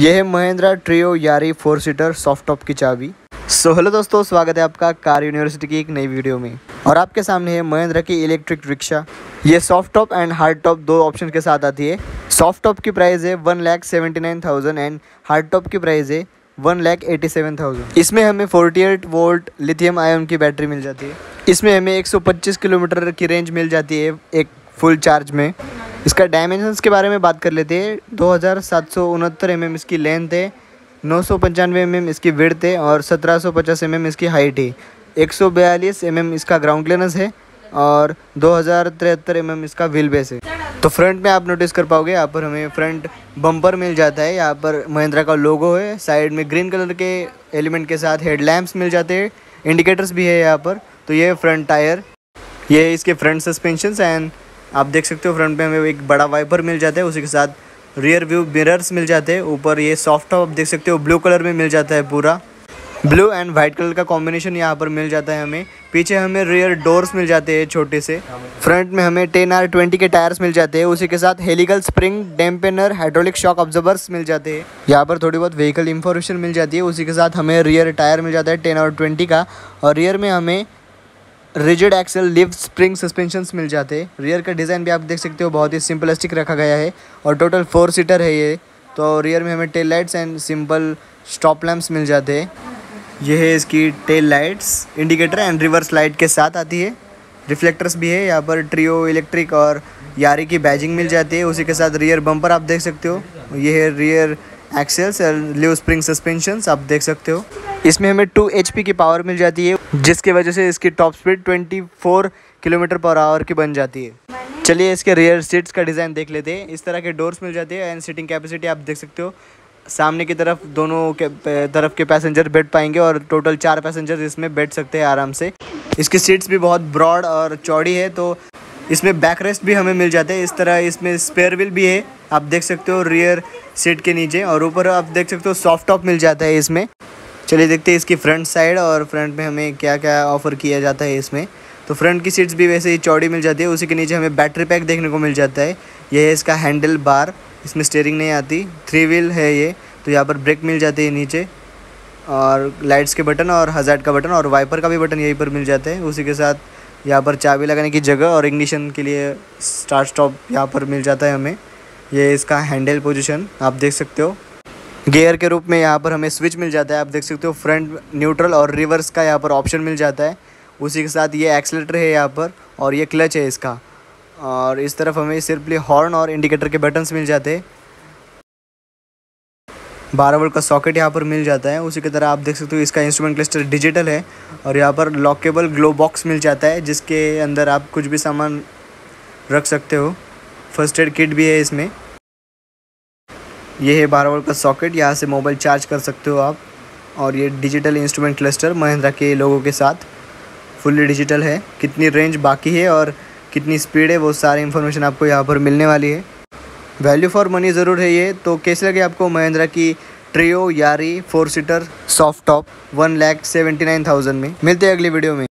यह है Mahindra Treo Yaari four seater soft top की चाबी। सो हेलो दोस्तों, स्वागत है आपका कार यूनिवर्सिटी की एक नई वीडियो में। और आपके सामने है महिंद्रा की इलेक्ट्रिक रिक्शा ये soft top and hard top दो ऑप्शन के साथ आती है। सॉफ्ट टॉप की प्राइस है one lakh seventy nine thousand and hard top की प्राइस है one lakh eighty seven thousand इसमें हमें forty eight volt lithium ion की बैटरी मिल जाती है। इसमें हमें एक सौ पच्चीस किलोमीटर की रेंज मिल जाती है एक फुल चार्ज में। इसका डायमेंशंस के बारे में बात कर लेते हैं। दो हज़ार सात सौ उनहत्तर एम एम इसकी लेंथ है, नौ सौ पंचानवे एम एम इसकी विड्थ है और सत्रह सौ पचास एम एम इसकी हाइट है। एक सौ बयालीस एम एम इसका ग्राउंड क्लियरेंस है और दो हज़ार तिहत्तर एम एम इसका व्हील बेस है। तो फ्रंट में आप नोटिस कर पाओगे, यहाँ पर हमें फ्रंट बम्पर मिल जाता है। यहाँ पर महिंद्रा का लोगो है साइड में ग्रीन कलर के एलिमेंट के साथ हेडलैम्प्स मिल जाते हैं। इंडिकेटर्स भी है यहाँ पर तो ये फ्रंट टायर ये इसके फ्रंट सस्पेंशन एंड आप देख सकते हो फ्रंट में हमें एक बड़ा वाइपर मिल जाता है, उसी के साथ रियर व्यू मिरर्स मिल जाते हैं। ऊपर ये सॉफ्ट टॉप आप देख सकते हो ब्लू कलर में मिल जाता है पूरा। ब्लू एंड वाइट कलर का कॉम्बिनेशन यहाँ पर मिल जाता है हमें। पीछे हमें रियर डोर्स मिल जाते हैं छोटे से। फ्रंट में हमें टेन आर ट्वेंटी के टायर्स मिल जाते हैं, उसी के साथ helical spring dampener hydraulic shock observers मिल जाते हैं। यहाँ पर थोड़ी बहुत व्हीकल इन्फॉर्मेशन मिल जाती है, उसी के साथ हमें रियर टायर मिल जाता है टेन और ट्वेंटी का। और रियर में हमें rigid axle leaf spring suspension मिल जाते रियर का डिज़ाइन भी आप देख सकते हो, बहुत ही सिंपलिस्टिक रखा गया है और टोटल फोर सीटर है ये। तो रियर में हमें tail lights and simple stop lamps मिल जाते हैं। ये है इसकी tail lights indicator and reverse light के साथ आती है। रिफ्लेक्टर्स भी है, यहाँ पर ट्रियो इलेक्ट्रिक और यारी की बैजिंग मिल जाती है। उसी के साथ रियर बम्पर आप देख सकते हो। ये है रियर एक्सेल्स और लिव स्प्रिंग सस्पेंशन आप देख सकते हो। इसमें हमें टू एच की पावर मिल जाती है, जिसकी वजह से इसकी top speed 24 kilometre per hour की बन जाती है। चलिए इसके रियर सीट्स का डिज़ाइन देख लेते हैं। इस तरह के डोर्स मिल जाते हैं एंड सीटिंग कैपेसिटी आप देख सकते हो। सामने की तरफ़ दोनों के, तरफ़ के पैसेंजर बैठ पाएँगे, और टोटल चार पैसेंजर इसमें बैठ सकते हैं आराम से। इसकी सीट्स भी बहुत ब्रॉड और चौड़ी है तो इसमें बैक रेस्ट भी हमें मिल जाते हैं। इस तरह इसमें स्पेयर व्हील भी है, आप देख सकते हो रियर सीट के नीचे, और ऊपर आप देख सकते हो सॉफ्ट टॉप मिल जाता है इसमें। चलिए देखते हैं इसकी फ्रंट साइड और फ्रंट में हमें क्या क्या ऑफ़र किया जाता है इसमें। तो फ्रंट की सीट्स भी वैसे ही चौड़ी मिल जाती है, उसी के नीचे हमें बैटरी पैक देखने को मिल जाता है। ये है इसका हैंडल बार इसमें स्टेयरिंग नहीं आती। थ्री व्हील है ये तो यहाँ पर ब्रेक मिल जाती है नीचे। और लाइट्स के बटन और हजार्ड का बटन और वाइपर का भी बटन यहीं पर मिल जाता है। उसी के साथ यहाँ पर चाबी लगाने की जगह और इग्निशन के लिए स्टार्ट स्टॉप यहाँ पर मिल जाता है हमें। ये इसका हैंडल पोजीशन आप देख सकते हो। गियर के रूप में यहाँ पर हमें स्विच मिल जाता है। आप देख सकते हो फ्रंट न्यूट्रल और रिवर्स का यहाँ पर ऑप्शन मिल जाता है। उसी के साथ ये एक्सलेटर है यहाँ पर और ये क्लच है इसका। और इस तरफ़ हमें सिर्फली हॉर्न और इंडिकेटर के बटन्स मिल जाते हैं। बारह वोल्ट का सॉकेट यहाँ पर मिल जाता है। उसी की तरह आप देख सकते हो इसका इंस्ट्रूमेंट क्लस्टर डिजिटल है और यहाँ पर लॉकेबल ग्लो बॉक्स मिल जाता है, जिसके अंदर आप कुछ भी सामान रख सकते हो। फ़र्स्ट एड किट भी है इसमें। ये है बारह वोल्ट का सॉकेट, यहाँ से मोबाइल चार्ज कर सकते हो आप। और ये डिजिटल इंस्ट्रूमेंट क्लस्टर महिंद्रा के लोगों के साथ फुल्ली डिजिटल है। कितनी रेंज बाकी है और कितनी स्पीड है, वो सारी इन्फॉर्मेशन आपको यहाँ पर मिलने वाली है। वैल्यू फॉर मनी ज़रूर है ये। तो कैसे लगे आपको महिंद्रा की Treo Yaari four seater soft top one lakh seventy nine thousand में? मिलते हैं अगली वीडियो में।